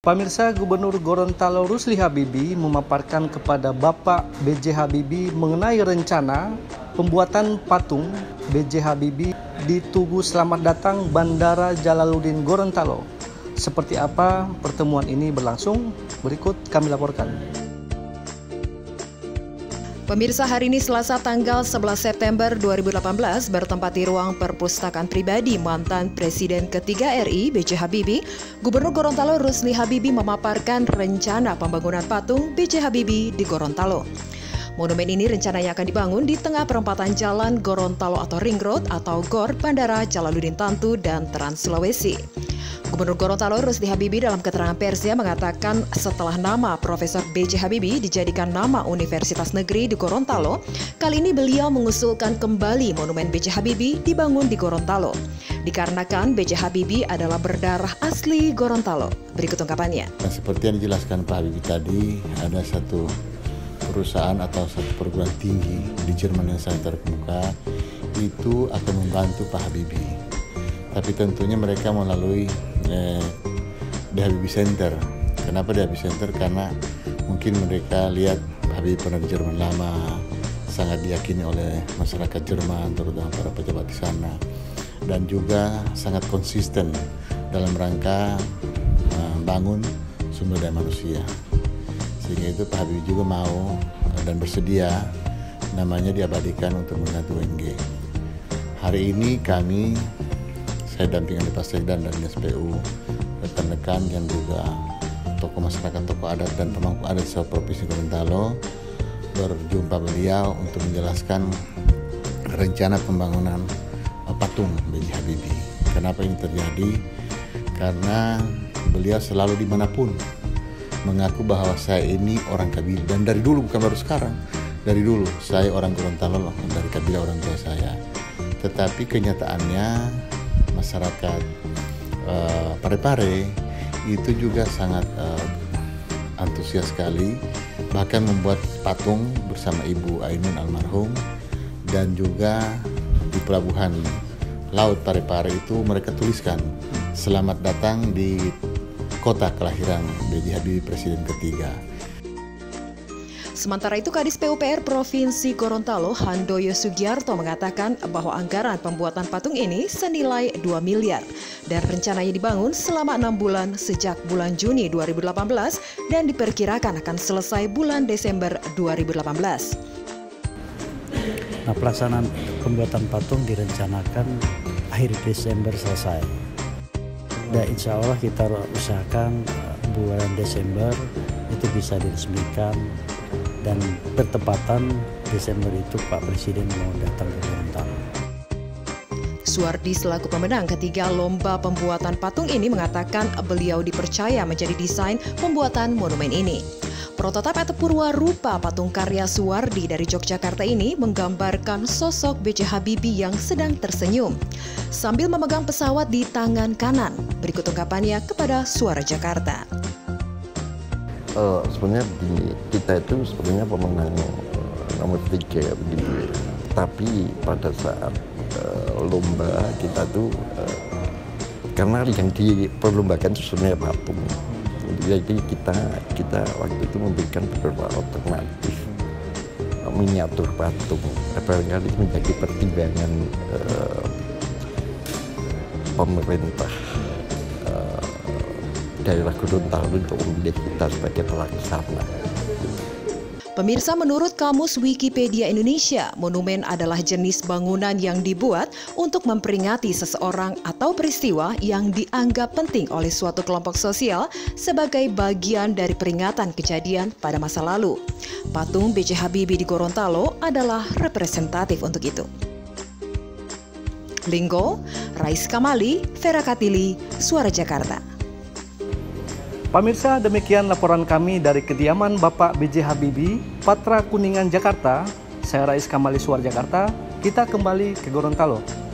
Pemirsa Gubernur Gorontalo Rusli Habibi memaparkan kepada Bapak B.J. Habibie mengenai rencana pembuatan patung B.J. Habibie di Tugu Selamat Datang Bandara Jalaluddin Gorontalo. Seperti apa pertemuan ini berlangsung? Berikut kami laporkan. Pemirsa hari ini Selasa tanggal 11 September 2018 bertempat di ruang perpustakaan pribadi mantan Presiden ketiga RI B.J. Habibie, Gubernur Gorontalo Rusli Habibie memaparkan rencana pembangunan patung B.J. Habibie di Gorontalo. Monumen ini rencananya akan dibangun di tengah perempatan jalan Gorontalo atau Ring Road atau GOR Bandara Jalaluddin Tantu dan Trans Sulawesi. Gubernur Gorontalo Rusdi Habibie dalam keterangan persnya mengatakan setelah nama Profesor B.J. Habibie dijadikan nama Universitas Negeri di Gorontalo, kali ini beliau mengusulkan kembali Monumen B.J. Habibie dibangun di Gorontalo. Dikarenakan B.J. Habibie adalah berdarah asli Gorontalo. Berikut ungkapannya. Nah, seperti yang dijelaskan Pak Habibie tadi, ada satu perusahaan atau satu perguruan tinggi di Jerman yang sangat terkemuka itu akan membantu Pak Habibie. Tapi tentunya mereka melalui eh, di Habibie Center. Kenapa di Habibie Center? Karena mungkin mereka lihat Habibie pernah di Jerman lama, sangat diyakini oleh masyarakat Jerman, terutama para pejabat di sana, dan juga sangat konsisten dalam rangka uh, bangun sumber daya manusia. Sehingga itu Pak Habibie juga mau dan bersedia namanya diabadikan untuk mengganti UNG. Hari ini kami saya dampingan di Sekdan dan SPU rekan-rekan yang juga tokoh masyarakat, tokoh adat dan pemangku adat seluruh provinsi Gorontalo berjumpa beliau untuk menjelaskan rencana pembangunan patung B.J. Habibie. Kenapa ini terjadi? Karena beliau selalu di mana pun mengaku bahwa saya ini orang kabilah dan dari dulu bukan baru sekarang dari dulu saya orang Gorontalo dari kabilah orang tua saya tetapi kenyataannya masyarakat uh, Parepare itu juga sangat uh, antusias sekali bahkan membuat patung bersama Ibu Ainun almarhum dan juga di pelabuhan laut Parepare itu mereka tuliskan selamat datang di kota kelahiran B.J. Habibie Presiden ketiga Sementara itu Kadis PUPR Provinsi Gorontalo Handoyo Sugiarto mengatakan bahwa anggaran pembuatan patung ini senilai 2 miliar dan rencananya dibangun selama enam bulan sejak bulan Juni 2018 dan diperkirakan akan selesai bulan Desember 2018. Nah, pelaksanaan pembuatan patung direncanakan akhir Desember selesai. Dan insya Allah kita usahakan eh, bulan Desember itu bisa diresmikan dan bertepatan Desember itu Pak Presiden mau datang ke Gorontalo. Suwardi selaku pemenang ketiga lomba pembuatan patung ini mengatakan beliau dipercaya menjadi desain pembuatan monumen ini. Prototip atau purwa rupa patung karya Suwardi dari Yogyakarta ini menggambarkan sosok B.J. Habibie yang sedang tersenyum sambil memegang pesawat di tangan kanan. Berikut ungkapannya kepada Suara Jakarta uh, sebenarnya di kita itu sebenarnya pemenang uh, nomor tiga begitu ya. Tapi pada saat uh, lomba kita tuh uh, karena yang diperlombakan itu sebenarnya patung. Jadi kita kita waktu itu memberikan beberapa alternatif miniatur patung. Barangkali menjadi pertimbangan uh, pemerintah daerah kita sebagai pelaksana. Pemirsa, menurut Kamus Wikipedia Indonesia, monumen adalah jenis bangunan yang dibuat untuk memperingati seseorang atau peristiwa yang dianggap penting oleh suatu kelompok sosial sebagai bagian dari peringatan kejadian pada masa lalu. Patung B.J. Habibie di Gorontalo adalah representatif untuk itu. Linggo, Rais Kamali, Vera Katili, Suara Jakarta. Pemirsa, demikian laporan kami dari kediaman Bapak B.J. Habibie, Patra Kuningan, Jakarta. Saya Rais Kamali Suar Jakarta. Kita kembali ke Gorontalo.